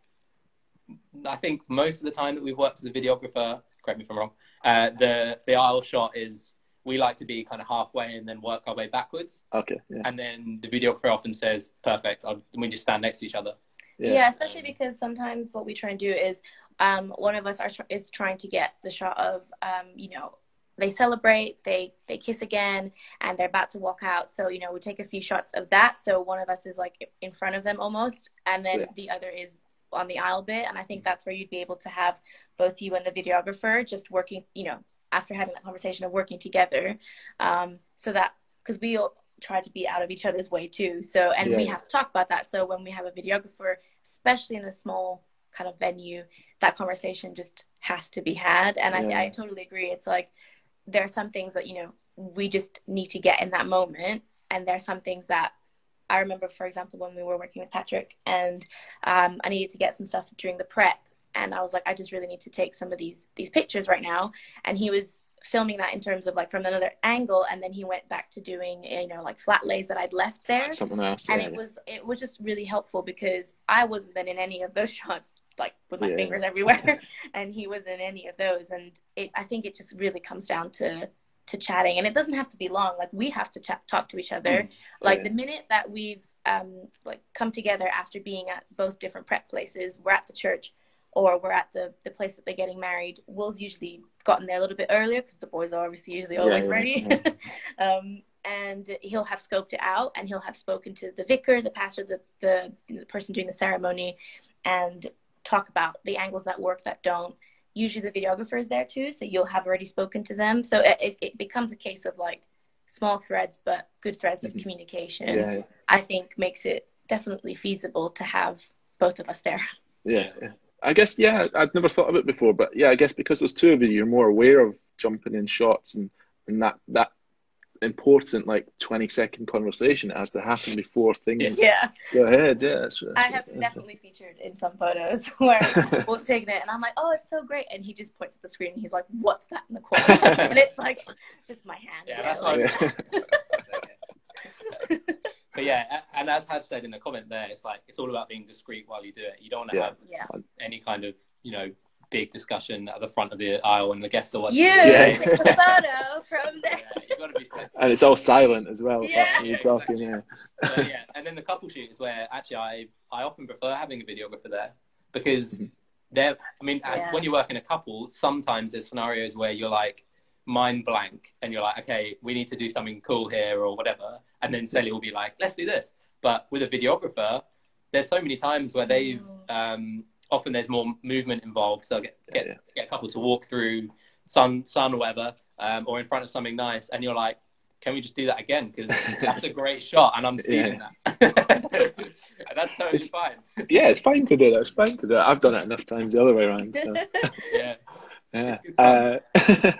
I think most of the time that we've worked with a videographer, correct me if I'm wrong, uh, the the aisle shot is we like to be kind of halfway and then work our way backwards.
Okay. Yeah.
And then the videographer often says, "Perfect." I'll, we just stand next to each other.
Yeah. yeah, especially because sometimes what we try and do is um, one of us are is trying to get the shot of um, you know they celebrate, they they kiss again, and they're about to walk out. So you know we take a few shots of that. So one of us is like in front of them almost, and then yeah. the other is on the aisle bit. And I think that's where you'd be able to have both you and the videographer just working, you know, after having that conversation of working together. Um, so that, because we all try to be out of each other's way too. So, and yeah. we have to talk about that. So when we have a videographer, especially in a small kind of venue, that conversation just has to be had. And yeah. I, I totally agree. It's like, there are some things that, you know, we just need to get in that moment. And there are some things that I remember, for example, when we were working with Patrick, and um, I needed to get some stuff during the prep, and I was like, I just really need to take some of these these pictures right now, and he was filming that in terms of like from another angle. And then he went back to doing you know like flat lays that I'd left there.
something else
and
yeah.
it was it was just really helpful because I wasn't then in any of those shots like with my yeah. fingers everywhere and he was in any of those. And it I think it just really comes down to to chatting. And it doesn't have to be long. Like we have to chat, talk to each other. Mm. like the minute that we've um, like come together after being at both different prep places we're at the church or we're at the the place that they're getting married will's usually gotten there a little bit earlier because the boys are obviously usually always yeah, ready. Yeah. um, and he'll have scoped it out and he'll have spoken to the vicar the pastor the, the, the person doing the ceremony. And talk about the angles that work that don't usually the videographer is there too, so you'll have already spoken to them. So it, it becomes a case of like small threads, but good threads of mm-hmm. communication. Yeah. I think makes it definitely feasible to have both of us there.
Yeah, yeah. I guess yeah, I'd never thought of it before, but yeah, I guess because there's two of you, you're more aware of jumping in shots and and that that important like 20 second conversation it has to happen before things
yeah
go ahead yeah that's, that's
i have definitely featured in some photos where we'll taking it and i'm like oh it's so great and he just points at the screen and he's like what's that in the corner and it's like just my hand
yeah, that's like, yeah. but yeah and as had said in the comment there it's like it's all about being discreet while you do it you don't want to
yeah.
have
yeah.
any kind of you know big discussion at the front of the aisle and the guests are watching.
You yeah. take a photo from there.
Yeah, you got to be.
And it's all silent as well.
Yeah.
You're talking, yeah.
But, yeah. And then the couple shoot is where actually I, I often prefer having a videographer there because mm-hmm. they're, I mean, as
Yeah.
when you work in a couple, sometimes there's scenarios where you're like mind blank and you're like, okay, we need to do something cool here or whatever. And then Sally will be like, let's do this. But with a videographer, there's so many times where they've, um, often there's more movement involved. So get get,
Yeah.
get a couple to walk through sun sun or whatever, um, or in front of something nice, and you're like, can we just do that again? Because that's a great shot, and I'm stealing that. That's totally
It's-
fine.
Yeah, it's fine to do that. It's fine to do that. I've done it enough times the other way around. So,
Yeah,
yeah. Uh,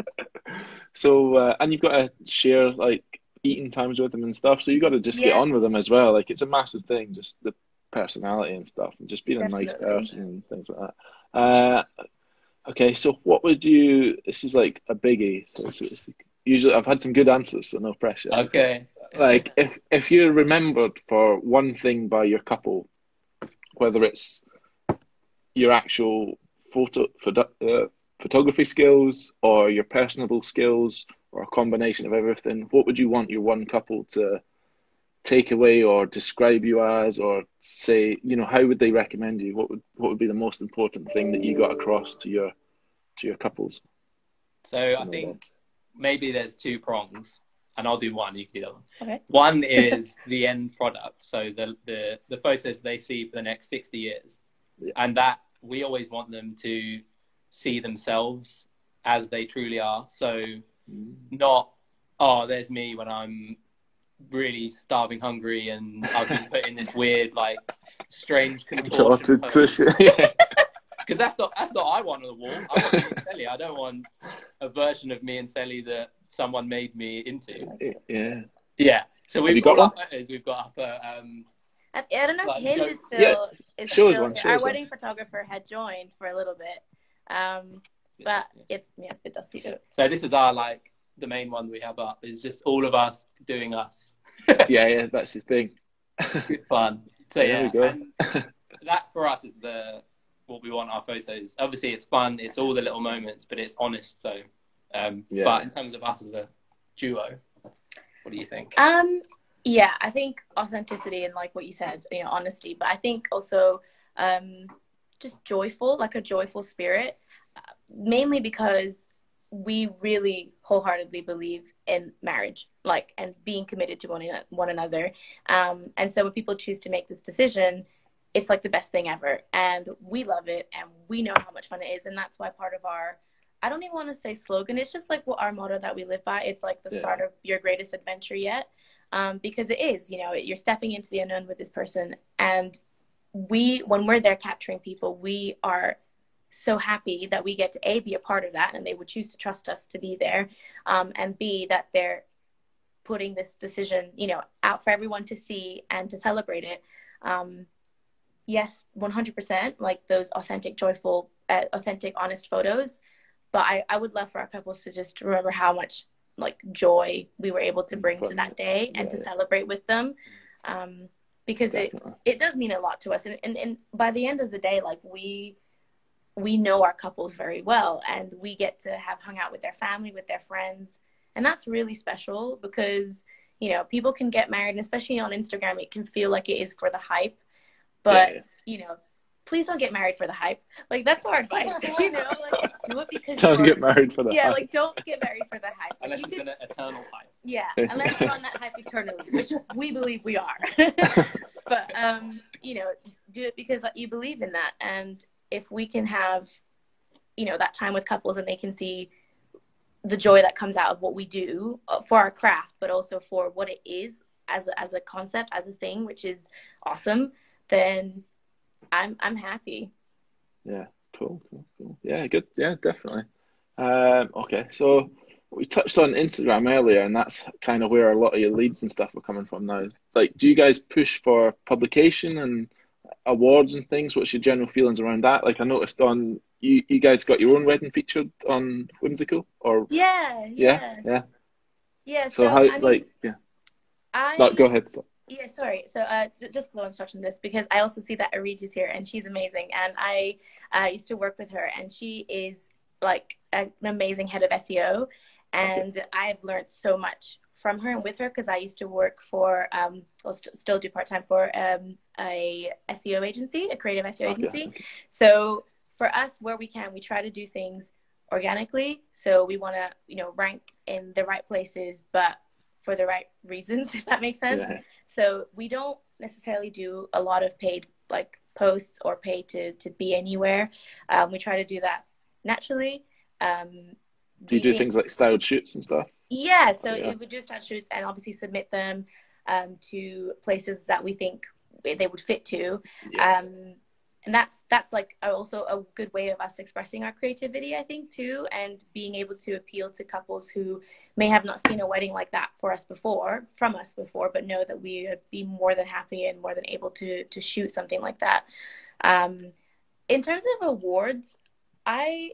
so, uh, and you've got to share like eating times with them and stuff. So you got to just get on with them as well. Like it's a massive thing, just the personality and stuff, and just being a nice person and things like that. Uh, okay, so what would you? This is like a biggie. So, so it's usually I've had some good answers, so no pressure.
okay.
like if if you're remembered for one thing by your couple, whether it's your actual photo photo uh, photography skills or your personable skills or a combination of everything, what would you want your one couple to take away or describe you as or say, you know, how would they recommend you? What would what would be the most important thing that you got across to your to your couples?
So I think maybe there's two prongs, and I'll do one. You can do the other. one.
Okay.
One is the end product, so the the the photos they see for the next sixty years,
Yeah.
and that we always want them to see themselves as they truly are. So mm. not oh, there's me when I'm really starving, hungry, and I've been put in this weird like strange contortion
Contorted
pose.
yeah.
because that's not that's not I want on the wall. I want me and Sally. I don't want a version of me and Sally that someone made me into.
yeah.
Yeah. So we've
got
got our photos. We've got up a um,
I, I don't know
Like,
if Hind
show-
is still
Yeah,
is
show us
still
one, show
our
us one.
wedding photographer had joined for a little bit. Um, but it's yeah, it's a bit dusty
so this is our like the main one we have up is just all of us doing us.
Yeah, yeah, that's the thing.
Good fun. So
There
yeah,
we go.
that for us is the what we want our photos. Obviously, it's fun. It's all the little moments, but it's honest. So, um,
Yeah.
but in terms of us as a duo, what do you think?
Um, yeah, I think authenticity and like what you said, you know, honesty. But I think also um, just joyful, like a joyful spirit, uh, mainly because we really wholeheartedly believe in marriage, like and being committed to one, one another. Um, and so when people choose to make this decision, it's like the best thing ever, and we love it, and we know how much fun it is, and that's why part of our I don't even want to say slogan. It's just like what our motto that we live by. It's like the
Yeah.
start of your greatest adventure yet um, because it is you know you're stepping into the unknown with this person and we when we're there capturing people we are so happy that we get to a be a part of that and they would choose to trust us to be there um, and b that they're putting this decision you know out for everyone to see and to celebrate it. Um, yes 100% like those authentic joyful uh, authentic honest photos but I, I would love for our couples to just remember how much like joy we were able to bring to that day and
Yeah,
to
yeah.
celebrate with them um, because it, it does mean a lot to us and, and, and by the end of the day like we we know our couples very well and we get to have hung out with their family with their friends and that's really special because you know people can get married and especially on instagram it can feel like it is for the hype but
Yeah.
you know please don't get married for the hype like that's our advice you know like do it because
Don't get married for the hype.
yeah
hype.
like don't get married for the hype
Unless
You
it's
could-
an eternal hype.
yeah, unless you're on that hype eternally, which we believe we are. but um, you know, do it because you believe in that, and if we can have, you know, that time with couples, and they can see the joy that comes out of what we do uh, for our craft, but also for what it is as a, as a concept, as a thing, which is awesome. Then I'm I'm happy.
Yeah, Cool, cool, cool. Yeah, good. Yeah, definitely. Um, okay, so we touched on Instagram earlier, and that's kind of where a lot of your leads and stuff are coming from now. Like, do you guys push for publication and awards and things? What's your general feelings around that? Like, I noticed on you, you guys got your own wedding featured on Whimsical, or
yeah,
yeah, yeah,
yeah.
So,
So,
how,
I mean,
like, yeah,
I
no, go ahead. So-
Yeah, sorry. So, uh, j- just a little instruction this because I also see that Arigi's here and she's amazing. And I uh, used to work with her, and she is like an amazing head of SEO. And I've learned so much from her and with her because I used to work for, um, well, st- still do part time for um, a SEO agency, a creative SEO
Okay,
agency. So for us, where we can, we try to do things organically. So we want to, you know, rank in the right places, but for the right reasons, if that makes sense.
Yeah.
So we don't necessarily do a lot of paid like posts or pay to to be anywhere. Um, we try to do that naturally. Um,
Do you do things like styled shoots and stuff?
yeah, so
Yeah.
we would do styled shoots and obviously submit them um, to places that we think they would fit to.
Yeah.
Um, and that's that's like also a good way of us expressing our creativity, I think, too, and being able to appeal to couples who may have not seen a wedding like that for us before, from us before, but know that we would be more than happy and more than able to to shoot something like that. Um, in terms of awards, I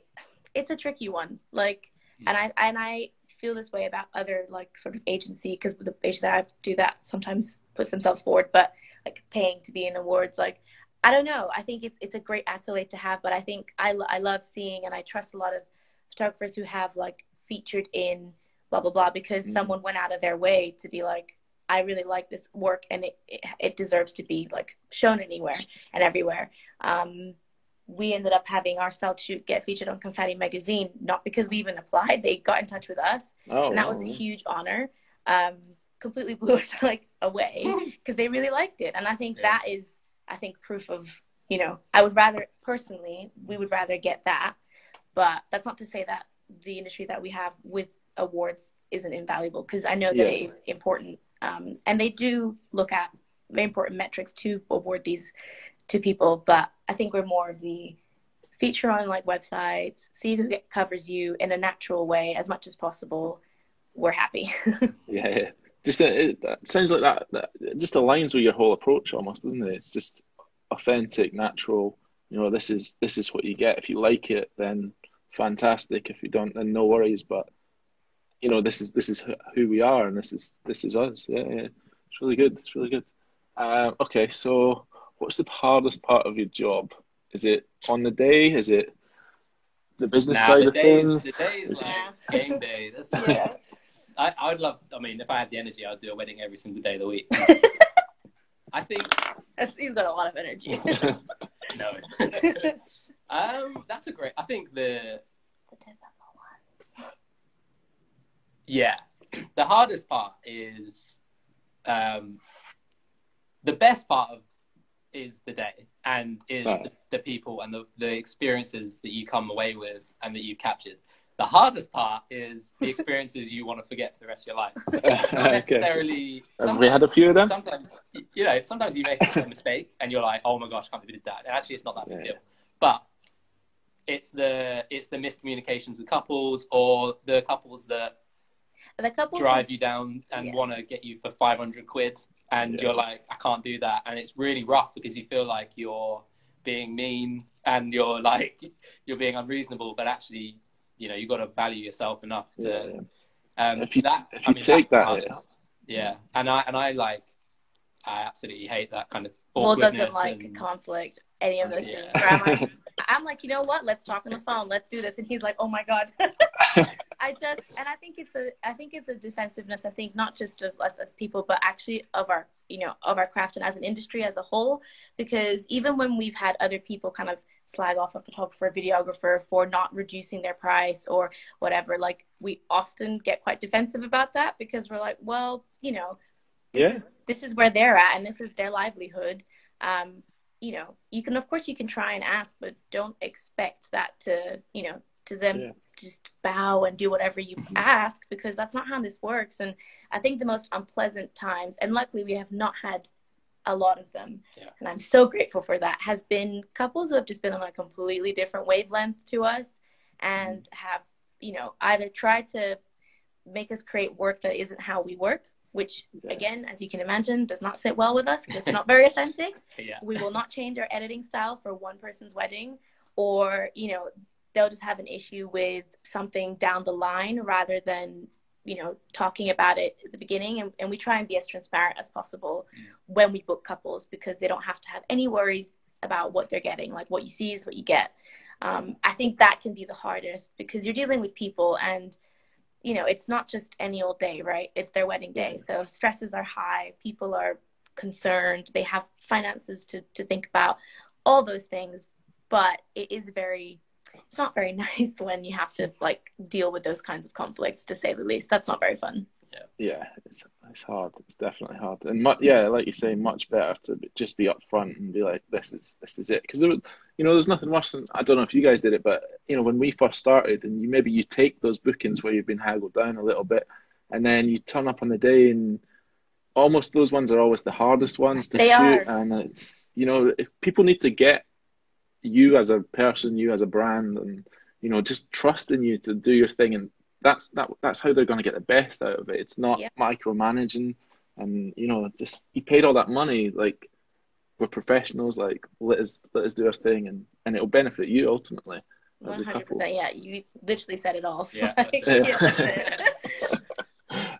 it's a tricky one. Like, and I and I feel this way about other like sort of agency because the agency that I do that sometimes puts themselves forward, but like paying to be in awards, like I don't know. I think it's it's a great accolade to have, but I think I I love seeing and I trust a lot of photographers who have like featured in blah blah blah because
Mhm.
someone went out of their way to be like I really like this work and it it, it deserves to be like shown anywhere and everywhere. Um, we ended up having our style shoot get featured on Confetti magazine, not because we even applied. They got in touch with us,
Oh,
and that was a huge honor. Um, completely blew us like away because they really liked it, and I think
Yeah.
that is, I think, proof of you know. I would rather personally, we would rather get that, but that's not to say that the industry that we have with awards isn't invaluable because I know that
Yeah.
it is important, um, and they do look at very important metrics to award these to people. But I think we're more of the feature on like websites, see who get, covers you in a natural way as much as possible. We're happy.
Yeah, yeah. Just uh, it, sounds like that, that. Just aligns with your whole approach, almost, doesn't it? It's just authentic, natural. You know, this is this is what you get. If you like it, then fantastic. If you don't, then no worries. But you know, this is this is who- we are, and this is this is us. Yeah, yeah. It's really good. It's really good. Um, okay, so what's the hardest part of your job? Is it on the day? Is it the business
Nah,
side
the
of
days,
things?
the days
Is it-
like game day. That's,
Yeah.
I, I would love. I mean, if I had the energy, I'd do a wedding every single day of the week. I think
That's- He's got a lot of energy.
no. um, that's a great. I think the yeah, the hardest part is um, the best part of is the day and is
Right.
the, the people and the, the experiences that you come away with and that you've captured. The hardest part is the experiences you want to forget for the rest of your life. Not
okay.
necessarily.
Have we had a few of them?
Sometimes, you know, sometimes you make a mistake and you're like, oh my gosh, I can't believe we did that. And actually, it's not that big
Yeah.
deal. But it's the it's the miscommunications with couples or the couples that
the couples
drive you down and
Yeah.
want to get you for 500 quid and
Yeah.
you're like i can't do that and it's really rough because you feel like you're being mean and you're like you're being unreasonable but actually you know you've got to value yourself enough to
Yeah, yeah.
um
If you-
that
if
I
you
mean,
take that-
hardest. yeah and i and i like i absolutely hate that kind of
Paul doesn't like
and-
conflict, any of those
Yeah.
things. I'm like, I'm like, you know what? Let's talk on the phone. Let's do this. And he's like, oh my god. I just, and I think it's a, I think it's a defensiveness. I think not just of us as people, but actually of our, you know, of our craft and as an industry as a whole. Because even when we've had other people kind of slag off a photographer, videographer for not reducing their price or whatever, like we often get quite defensive about that because we're like, well, you know, this
Yeah.
is this is where they're at and this is their livelihood um, you know you can of course you can try and ask but don't expect that to you know to them
Yeah.
Just bow and do whatever you
Mhm.
ask because that's not how this works and i think the most unpleasant times and luckily we have not had a lot of them,
Yeah.
and I'm so grateful for that, has been couples who have just been on a completely different wavelength to us and have, you know, either tried to make us create work that isn't how we work, which, again, as you can imagine, does not sit well with us because it's not very authentic
Yeah.
we will not change our editing style for one person's wedding or you know they'll just have an issue with something down the line rather than you know talking about it at the beginning. And, and we try and be as transparent as possible
Mm.
when we book couples because they don't have to have any worries about what they're getting. Like what you see is what you get. Um, i think that can be the hardest because you're dealing with people and you know it's not just any old day right? It's their wedding day. So stresses are high. People are concerned. They have finances to, to think about all those things but it is very it's not very nice when you have to like deal with those kinds of conflicts to say the least. That's not very fun.
Yeah, yeah it's it's hard. It's definitely hard, and mu- yeah, like you say, much better to just be upfront and be like, this is this is it, because you know, there's nothing worse than I don't know if you guys did it, but you know, when we first started, and you maybe you take those bookings where you've been haggled down a little bit, and then you turn up on the day and almost those ones are always the hardest ones to
They
shoot,
are.
and it's you know, if people need to get you as a person, you as a brand, and you know, just trusting you to do your thing, and that's that that's how they're going to get the best out of it. It's not
Yep.
micromanaging, and you know, just you paid all that money, like we're professionals, like let us let us do our thing, and and it'll benefit you ultimately as
100%
couple.
yeah you literally said it all
Yeah,
Like, yeah.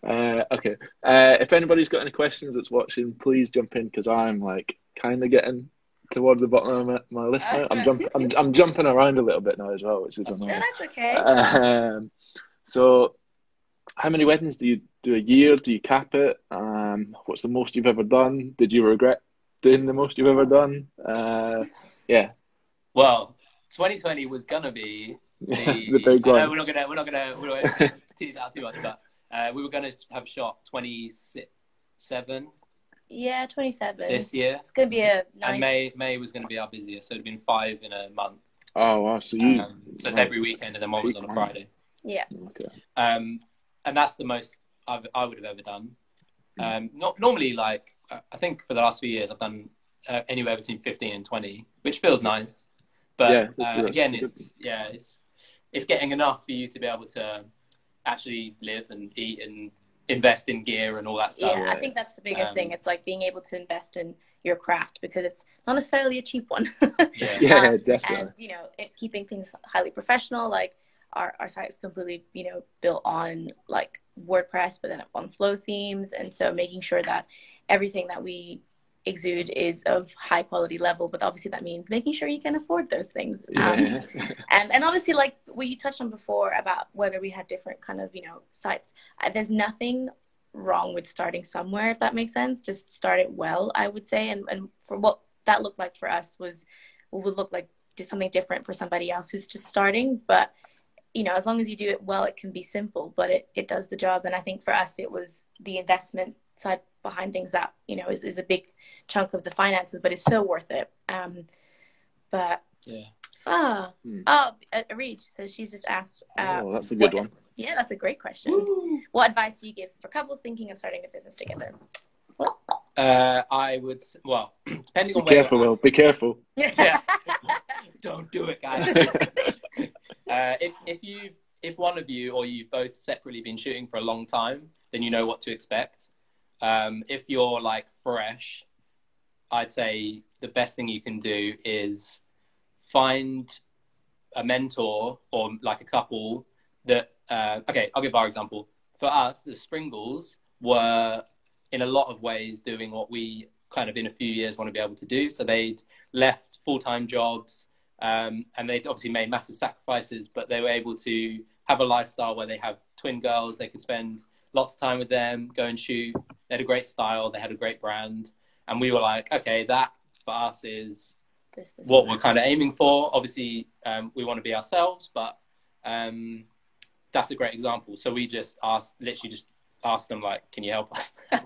Uh, okay. Uh, if anybody's got any questions that's watching, please jump in because I'm like kind of getting towards the bottom of my, my list now. I'm jumping. I'm, I'm jumping around a little bit now as well, which is
no,
annoying.
that's okay
Um, so, how many weddings do you do a year? Do you cap it? Um, what's the most you've ever done? Did you regret doing the most you've ever done? Uh, yeah,
Well, 2020 was gonna be the,
the big one.
we're not gonna we're not gonna we're not gonna tease out too much, but uh, we were gonna have shot 27
yeah 27
this year,
it's gonna be a nice
and May May was gonna be our busiest, so it'd been five in a month.
Oh wow! So you.
Um, so it's every weekend, and then one was on a Friday.
yeah
Okay.
Um, and that's the most I've, I would have ever done. Um, not normally like I think for the last few years I've done uh, anywhere between 15 and 20, which feels nice. But
Yeah, that's-
uh,
that's
again,
good.
it's yeah, it's it's getting enough for you to be able to actually live and eat and invest in gear and all that stuff.
yeah i think that's the biggest
Um,
thing it's like being able to invest in your craft because it's not necessarily a cheap one
Yeah.
Yeah,
Um,
definitely.
and you know it, keeping things highly professional like our, our site is completely you know built on like wordpress but then on Flothemes and so making sure that everything that we exude is of high quality level but obviously that means making sure you can afford those things. Um, and and obviously like what you touched on before about whether we had different kind of you know sites. Uh, there's nothing wrong with starting somewhere if that makes sense. Just start it well i would say. And and for what that looked like for us was would look like did something different for somebody else who's just starting. But you know as long as you do it well it can be simple but it, it does the job. And i think for us it was the investment side behind things that you know is, is a big chunk of the finances but it's so worth it um but
Yeah.
ah
Hmm.
oh uh, Reed, so she's just asked uh,
oh, that's a good
what-
one.
yeah that's a great question what advice do you give for couples thinking of starting a business together
Uh, I would well, depending
Be
on where
careful,
at-
Will. Be careful.
Yeah. don't do it, guys. uh, if if you've if one of you or you've both separately been shooting for a long time, then you know what to expect. Um, if you're like fresh, I'd say the best thing you can do is find a mentor or like a couple that. Uh, okay, I'll give our example. For us, the Springles were in a lot of ways doing what we kind of in a few years want to be able to do. So they'd left full time jobs um, and they'd obviously made massive sacrifices, but they were able to have a lifestyle where they have twin girls, they could spend lots of time with them, go and shoot. They had a great style, they had a great brand. And we were like, okay, that for us is
this, this,
what we're kind of aiming for. Obviously, um, we want to be ourselves, but um, that's a great example. So we just asked, literally just asked them, like, can you help us? um,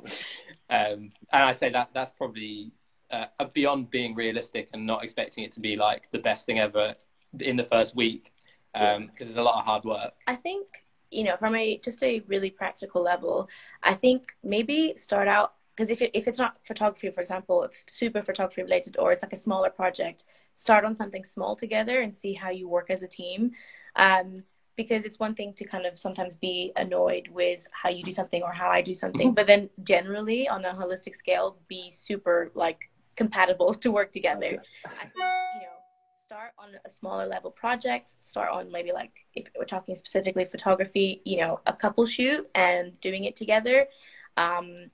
and I'd say that that's probably uh, beyond being realistic and not expecting it to be like the best thing ever in the first week because um, there's a lot of hard work.
I think you know from a just a really practical level, I think maybe start out because if, it, if it's not photography for example if super photography related or it's like a smaller project start on something small together and see how you work as a team. Um, because it's one thing to kind of sometimes be annoyed with how you do something or how i do something but then generally on a holistic scale be super like compatible to work together. I you know start on a smaller level projects start on maybe like if we're talking specifically photography you know a couple shoot and doing it together. Um,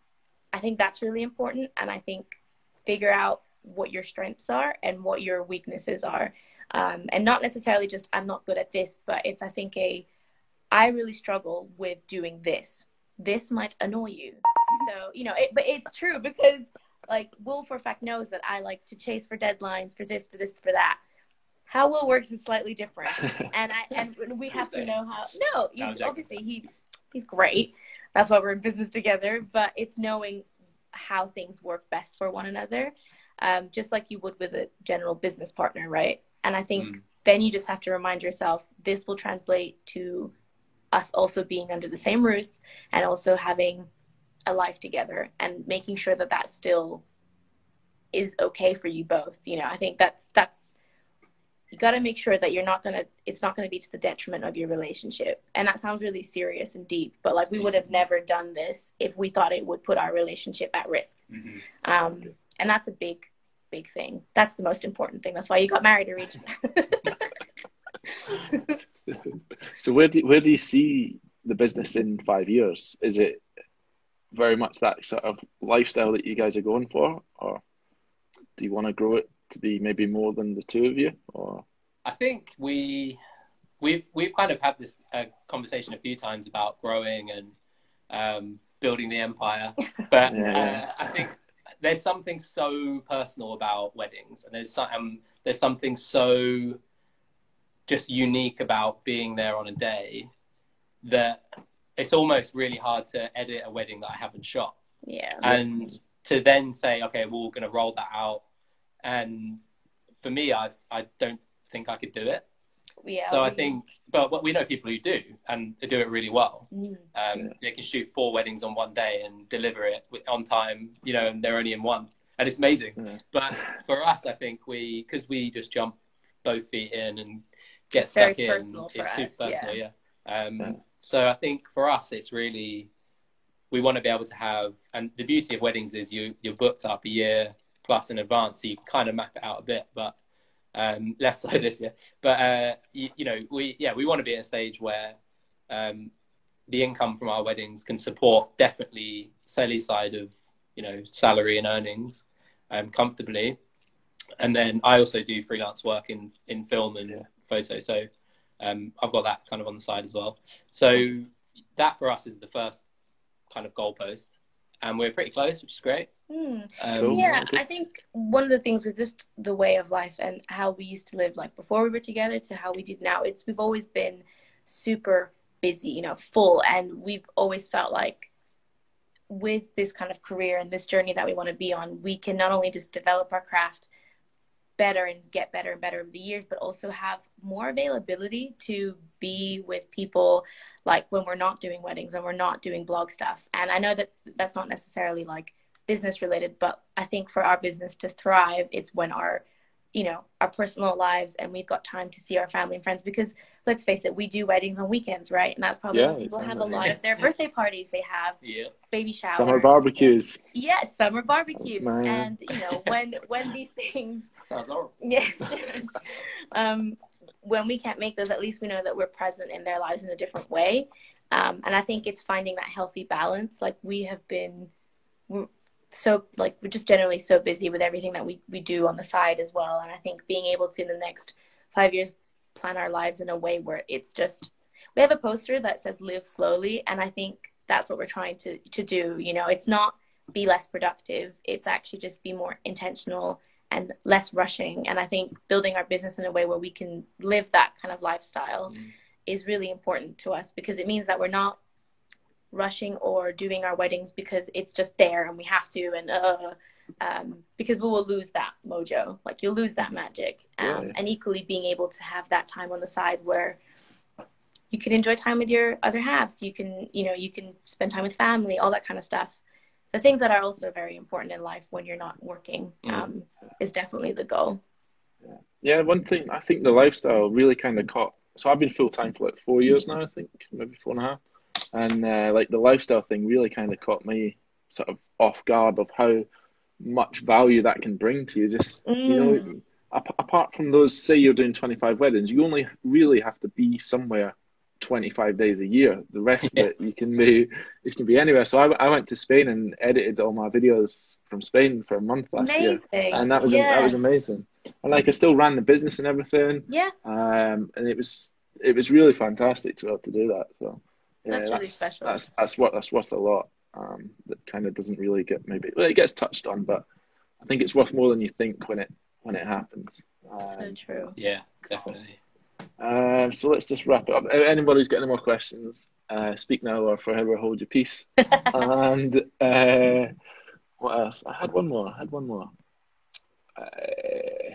I think that's really important. And I think figure out what your strengths are and what your weaknesses are. Um, and not necessarily just, I'm not good at this, but it's, I think, a, I really struggle with doing this. This might annoy you. So, you know, it, but it's true because like Will for a fact knows that I like to chase for deadlines for this, for this, for that. How Will works is slightly different, and I and we have to know how. No, you, obviously he he's great, that's why we're in business together. But it's knowing how things work best for one another, um, just like you would with a general business partner, right? And I think mm. then you just have to remind yourself this will translate to us also being under the same roof and also having a life together and making sure that that still is okay for you both. You know, I think that's that's you got to make sure that you're not going to it's not going to be to the detriment of your relationship. And that sounds really serious and deep but like we would have never done this if we thought it would put our relationship at risk. Mm-hmm. um, and that's a big big thing. That's the most important thing. That's why you got married to reach
so where do, where do you see the business in five years? Is it very much that sort of lifestyle that you guys are going for or do you want to grow it to be maybe more than the two of you, or?
I think we we've we've kind of had this uh, conversation a few times about growing and um, building the empire, but yeah. uh, I think there's something so personal about weddings, and there's some, um, there's something so just unique about being there on a day that it's almost really hard to edit a wedding that I haven't shot.
Yeah.
And to then say, okay, well, we're going to roll that out and for me, I I don't think I could do it. Yeah, so I think, but what we know people who do and they do it really well. Mm. Um, yeah. They can shoot four weddings on one day and deliver it on time, you know, and they're only in one, and it's amazing. Yeah. But for us, I think we because we just jump both feet in and get it's stuck in. It's us, super personal, yeah. yeah. Um, so I think for us, it's really we want to be able to have, and the beauty of weddings is you you're booked up a year plus in advance, so you kind of map it out a bit, but um, less so this year. But uh, you, you, know, we yeah, we want to be at a stage where um, the income from our weddings can support definitely Sally's side of you know salary and earnings um, comfortably, and then I also do freelance work in in film and yeah. photo, so um, I've got that kind of on the side as well. So that for us is the first kind of goalpost, and we're pretty close, which is great.
Mm. Um, yeah, I think one of the things with just the way of life and how we used to live, like before we were together, to how we did now, it's we've always been super busy, you know, full, and we've always felt like with this kind of career and this journey that we want to be on, we can not only just develop our craft better and get better and better over the years, but also have more availability to be with people like when we're not doing weddings and we're not doing blog stuff. And I know that that's not necessarily like business related, but I think for our business to thrive, it's when our you know our personal lives and we've got time to see our family and friends because let's face it we do weddings on weekends right? And that's probably yeah, people have a lot of their birthday parties. They have
yeah.
baby showers.
Summer barbecues.
Yes summer barbecues. Man. and you know when when these things
sounds horrible.
Yeah. Um when we can't make those at least we know that we're present in their lives in a different way. Um, and i think it's finding that healthy balance. Like we have been so like we're just generally so busy with everything that we, we do on the side as well. And i think being able to in the next five years plan our lives in a way where it's just we have a poster that says live slowly. And i think that's what we're trying to to do you know? It's not be less productive. It's actually just be more intentional and less rushing. And i think building our business in a way where we can live that kind of lifestyle mm. is really important to us because it means that we're not rushing or doing our weddings because it's just there and we have to and uh um, because we will lose that mojo like you'll lose that magic um, yeah. and equally being able to have that time on the side where you can enjoy time with your other halves you can you know you can spend time with family all that kind of stuff the things that are also very important in life when you're not working
Mm.
um, is definitely the goal.
Yeah, one thing I think the lifestyle really kind of caught. So I've been full time for like four years now, I think, maybe four and a half, and uh, like the lifestyle thing really kind of caught me sort of off guard of how much value that can bring to you. Just you know,
Mm.
ap- apart from those, say you're doing twenty five weddings, you only really have to be somewhere. 25 days a year the rest
Yeah.
of it you can be you can be anywhere so I, I went to Spain and edited all my videos from Spain for a month last year and that was
yeah.
that was amazing. And like I still ran the business and everything,
yeah,
um, and it was it was really fantastic to be able to do that. So yeah,
That's really special.
That's that's what that's worth a lot. Um, that kind of doesn't really get maybe well, it gets touched on, but I think it's worth more than you think when it when it happens.
so
Um,
true.
Yeah, definitely.
um, so let's just wrap it up. If anybody's got any more questions, uh, speak now or forever hold your peace. and uh, what else? I had one more. I had one more. Uh,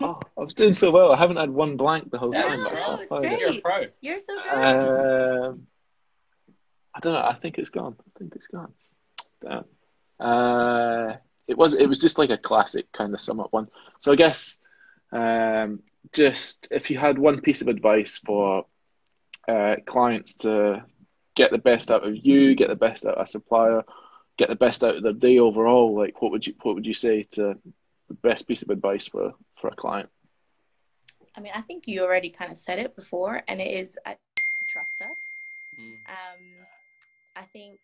oh, I was doing so well. I haven't had one blank the whole
That's
time. but I
it's great.
You're a pro.
You're so good.
Um, I don't know. I think it's gone. I think it's gone. Damn. Uh, it was. It was just like a classic kind of sum up one. So I guess, um, just if you had one piece of advice for uh, clients to get the best out of you, get the best out of a supplier, get the best out of their day overall, like what would you what would you say to the best piece of advice for for a client?
I mean, I think you already kind of said it before, and it is uh, to trust us.
Mm.
Um, I think,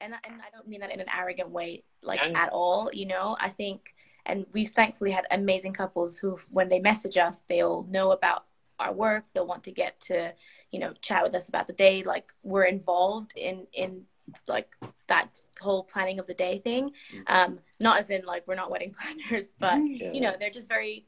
and and I don't mean that in an arrogant way, like
Yeah.
at all. You know, I think, and we've thankfully had amazing couples who, when they message us, they'll know about our work. They'll want to get to, you know, chat with us about the day. Like we're involved in in like that whole planning of the day thing. Um, not as in like we're not wedding planners, but
Yeah.
you know they're just very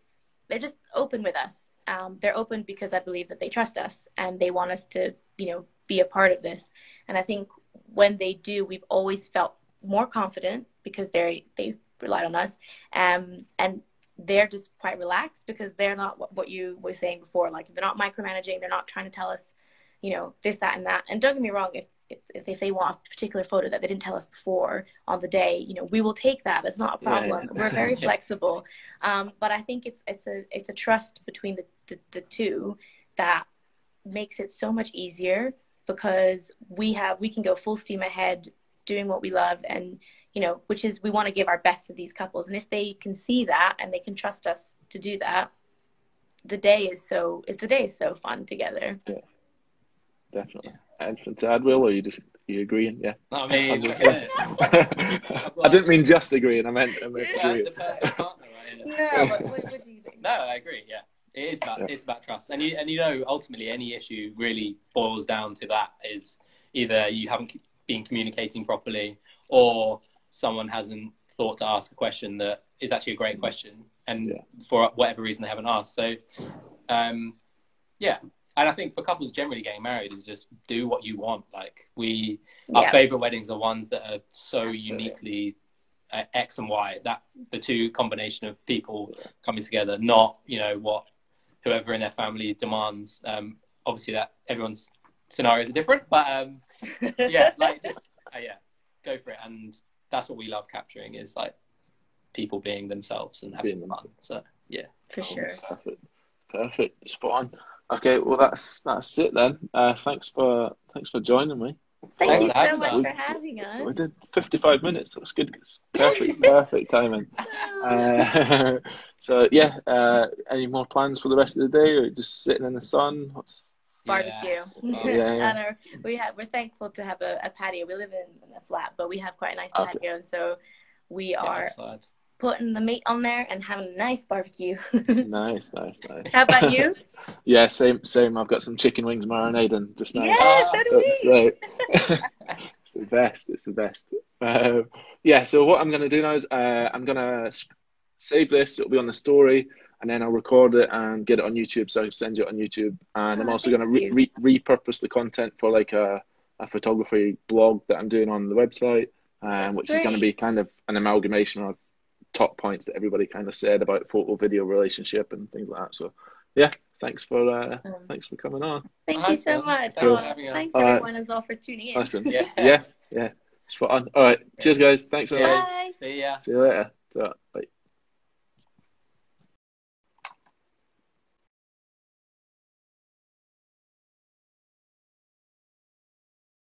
they're just open with us. Um, they're open because i believe that they trust us and they want us to you know be a part of this. And i think when they do we've always felt more confident because they they relied on us. Um, and they're just quite relaxed because they're not what, what you were saying before. Like they're not micromanaging. They're not trying to tell us you know this that and that. And don't get me wrong if if, if they want a particular photo that they didn't tell us before on the day, you know, we will take that. It's not a
Yeah, yeah.
problem. We're very flexible. Um, but I think it's it's a it's a trust between the, the, the two that makes it so much easier because we have we can go full steam ahead doing what we love and you know, which is we want to give our best to these couples. And if they can see that and they can trust us to do that, the day is so is the day is so fun together.
Yeah definitely. Anything to add, Will, or you just you agreeing? Yeah.
No, I mean,
just-
yeah.
I didn't mean just agreeing. I meant I meant
Yeah,
agreeing.
the perfect partner, right?
No,
Yeah.
what, what, what do you think?
No, I agree. Yeah, it is about
Yeah.
it's about trust, and you and you know ultimately any issue really boils down to that is either you haven't been communicating properly, or someone hasn't thought to ask a question that is actually a great question, and
Yeah.
for whatever reason they haven't asked. So, um, yeah. And I think for couples generally getting married is just do what you want. Like we, our favorite weddings are ones that are so
Absolutely.
uniquely uh, X and Y. That the two combination of people coming together, not you know what whoever in their family demands. Um, obviously, that everyone's scenarios are different, but um, yeah, like just uh, yeah, go for it. And that's what we love capturing is like people being themselves and having
Being
fun. So yeah,
For sure.
Perfect. Perfect. Spot on. Okay, well that's that's it then. Uh, thanks for thanks for joining me.
Thank
Thanks
you so much
us.
for having us.
We did 55 minutes. That was good. Perfect. perfect timing. Uh, so yeah. Uh, any more plans for the rest of the day, or just sitting in the sun? What's...
barbecue.
Yeah.
Yeah, yeah.
and our, we have we're thankful to have a, a patio. We live in a flat, but we have quite a nice
Okay.
patio, and so we
Get
are
outside.
Putting the meat on there and having a nice barbecue.
Nice, nice, nice.
How about you?
Yeah, same, same. I've got some chicken wings marinading just now.
yes, so do
It's,
we.
it's the best. It's the best. Um, yeah. So what I'm gonna do now is uh, I'm gonna save this. It'll be on the story, and then I'll record it and get it on YouTube. So I can send it on YouTube, and I'm
Oh,
also gonna re- re- repurpose the content for like a, a photography blog that I'm doing on the website, um, which is going to be kind of an amalgamation of top points that everybody kind of said about photo video relationship and things like that. So yeah, thanks for uh,
Um,
thanks for coming on.
Thank you so
one.
much.
Thanks
for
having us.
thanks
All right.
everyone as well for tuning in.
Awesome.
Yeah.
yeah, Yeah, spot on. All right, cheers, guys. Thanks very much.
Bye.
See ya.
See you later. Ta. Bye.